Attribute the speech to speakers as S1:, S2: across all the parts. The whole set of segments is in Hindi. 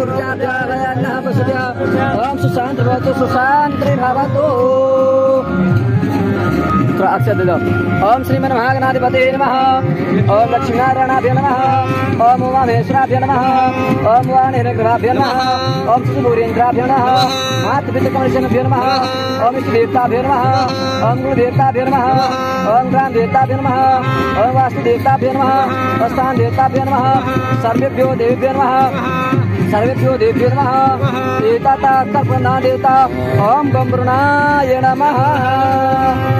S1: Kurnia Dalayana Pasya Om Susan Terwatu Susan Terima Batu अक्षर दो ओम श्रीमन महागणाधिपति नमः। ओम लक्ष्मीनारायणाभ्य नमः। ओम उमामेश्वराभ्य नमः। ओम वाणिरग्रहाभ्य नमः। ओम सुबुरेन्द्राभ्य नमः। मातृपितृकमलशनभ्य नमः। ओम इष्टदेवताभ्य नमः। ओम गुरुदेवताभ्य नमः। ओम ग्राम देवताभ्य नमः। ओम वास्तुदेवताभ्य नमः। स्थान देवताभ्य नमः। सर्वेभ्यो देवेभ्यो नमः। सर्वेभ्यो देव्यो नमः। एताता देवता ओम बम्बृणाय नमः।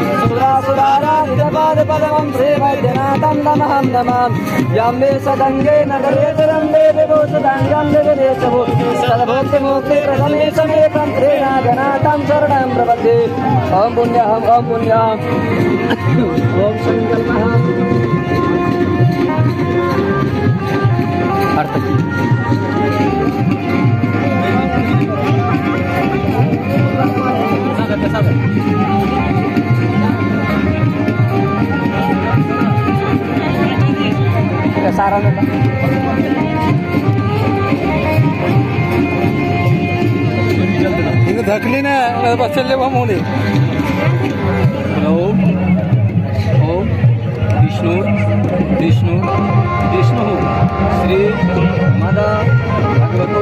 S1: निजपादपदमं श्रीवैद्यनाथं नमहं नमामि यं मे सदङ्गे नगरे तरङ्गे विभो सदाङ्गं जगदेशभो सद्भोक्तिमुक्ति प्रथमे समे शरणं प्रपद्ये। ॐ पुण्यहम् ॐ पुण्यम् ॐ सङ्कल्पः सारा
S2: लेना धकली ना बस
S1: चल हम होने हेलो ओम विष्णु विष्णु विष्णु श्री माता भगवतो